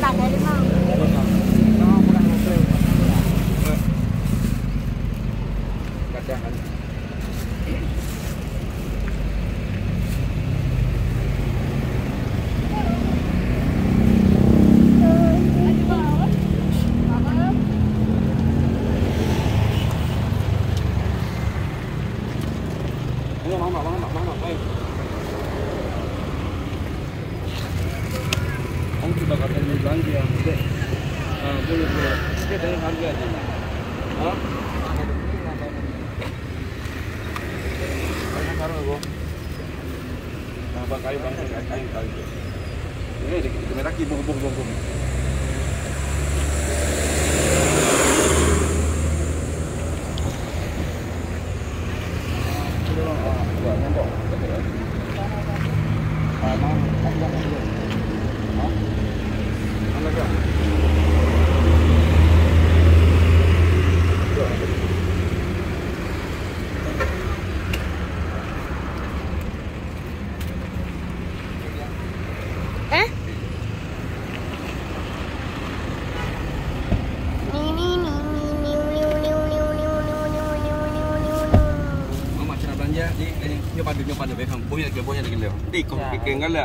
Gracias. 관계야 하는데 아, 어, 물론 그 그게 되는 관계야 되나 어? 가르고 나 가위 방금 가위 가위 가위 왜 이렇게 맨날 끼 보고 보고 보고 นี่นี่ปันดูนี่ปันดูไปทางบุญยาเกี่ยวบุญยาเกี่ยวเลย นี่กว่าเก่งกันเลย